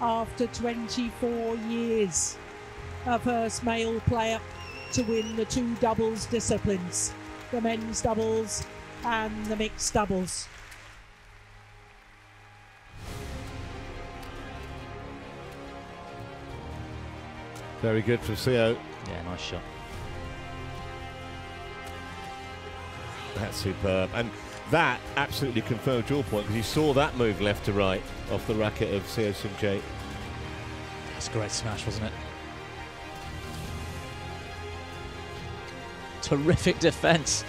after 24 years. A first male player to win the two doubles disciplines the men's doubles and the mixed doubles. Very good from Seo. Yeah, nice shot. That's superb. And that absolutely confirmed your point because you saw that move left to right off the racket of Seo Seung Jae. That's a great smash, wasn't it? Terrific defense.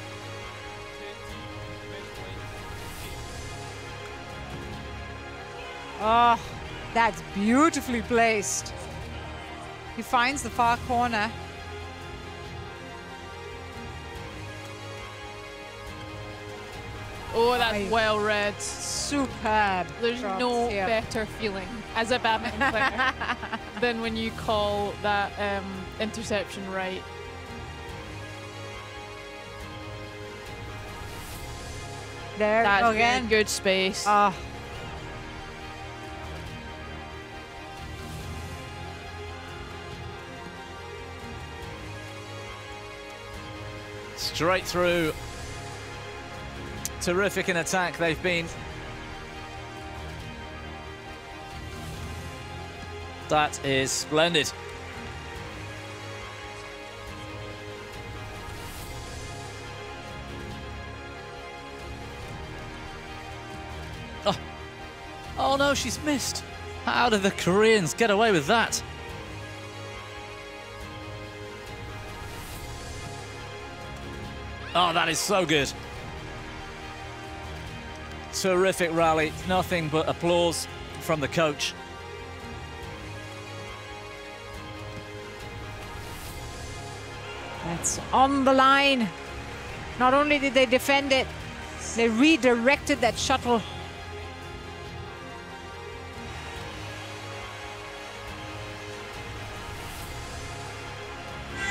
Oh, ah, that's beautifully placed. He finds the far corner. Oh, that's Nice. well read. Superb. There's drops no here. better feeling as a badminton player than when you call that um, interception right. There That's really again. good space. Oh, Straight through. Terrific in attack they've been. That is splendid. Oh. oh no, she's missed. How did the Koreans get away with that? Oh, that is so good. Terrific rally. Nothing but applause from the coach. that's on the line. Not only did they defend it, they redirected that shuttle.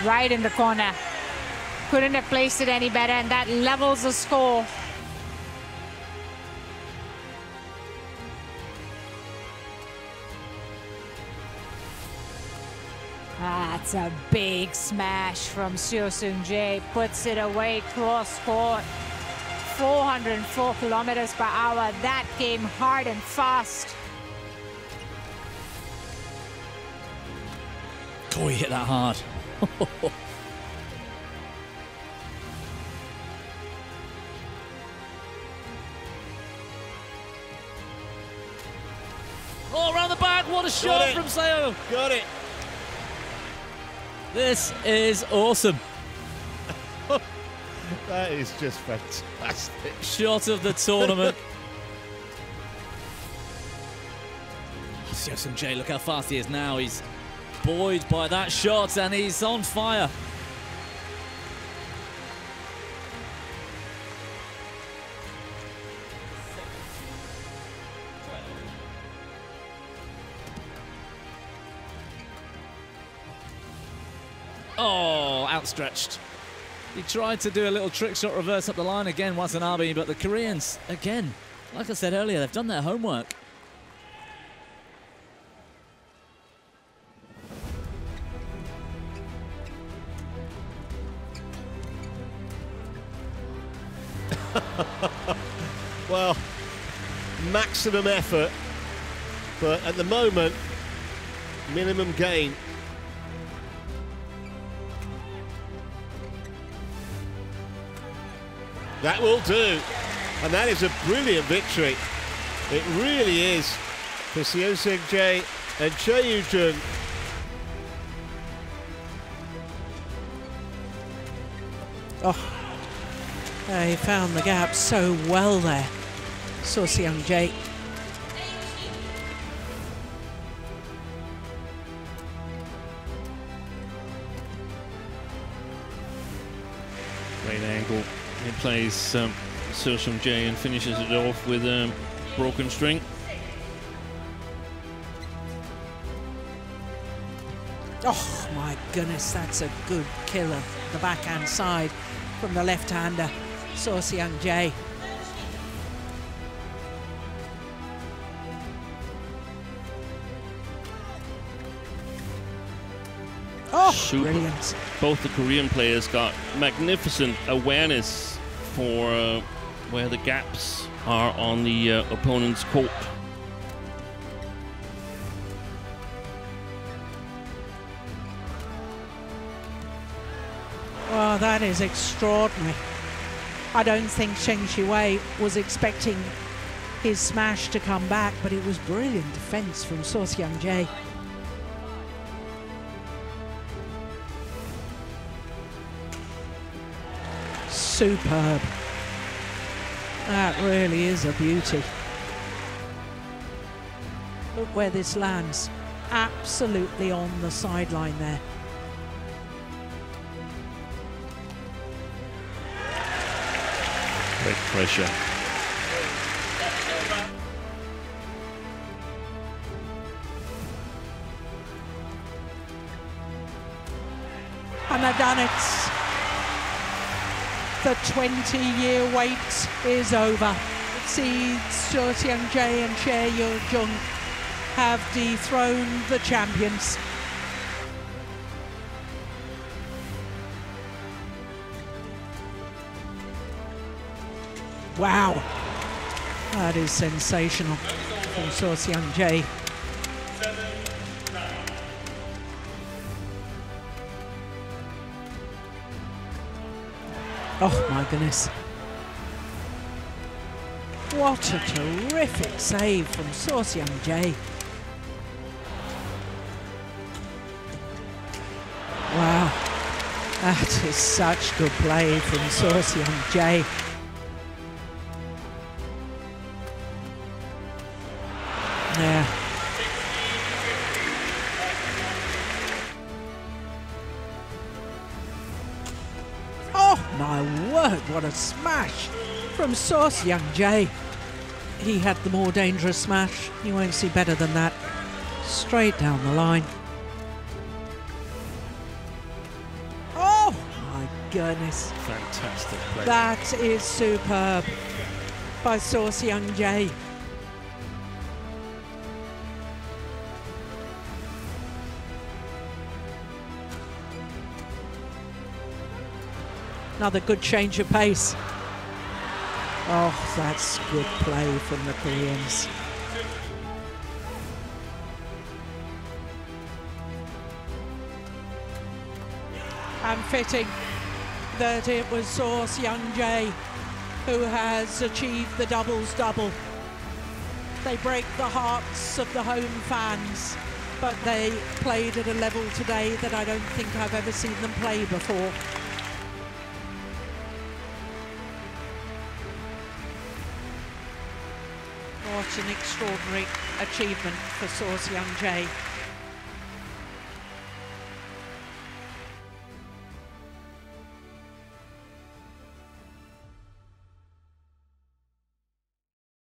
Right in the corner. Couldn't have placed it any better, and that levels the score. That's a big smash from Seo Seung Jae. Puts it away cross court. 404 kilometers per hour. That came hard and fast. Oh, he hit that hard. oh, around the back. What a shot it. from Seo. Got it. This is awesome. That is just fantastic. Shot of the tournament. Seo Seung Jae, look how fast he is now. He's buoyed by that shot and he's on fire. Oh, outstretched. He tried to do a little trick shot reverse up the line again, Watanabe, but the Koreans, again, like I said earlier, they've done their homework. Well, maximum effort, but at the moment, minimum gain. That will do. And that is a brilliant victory. It really is for Seo Seung Jae and Chae Yu Jung. Oh, they found the gap so well there. Seo Seung Jae. Great angle. He plays um, Seung Jae and finishes it off with um, broken string. Oh my goodness, that's a good killer. The backhand side from the left-hander, Seo Seung Jae. Oh, Super. brilliant. Both the Korean players got magnificent awareness for uh, where the gaps are on the uh, opponent's court. Oh, that is extraordinary. I don't think Zheng Siwei was expecting his smash to come back, but it was brilliant defense from Seo Seung Jae. Superb. That really is a beauty. Look where this lands. Absolutely on the sideline there. Great pressure. And they've done it. The 20 year wait is over. Sees Seo Seung Jae and Chae Yu Jung have dethroned the champions. Wow. That is sensational from Seo Seung Jae. Oh my goodness. What a terrific save from Seo Seung Jae. Wow. That is such good play from Seo Seung Jae. Yeah. What a smash from Seo Seung Jae. He had the more dangerous smash. You won't see better than that. Straight down the line. Oh my goodness. Fantastic play. That is superb by Seo Seung Jae. Another good change of pace. Oh, that's good play from the Koreans. And fitting that it was Seo Seung Jae who has achieved the doubles double. They break the hearts of the home fans, but they played at a level today that I don't think I've ever seen them play before. What an extraordinary achievement for Seo Seung Jae.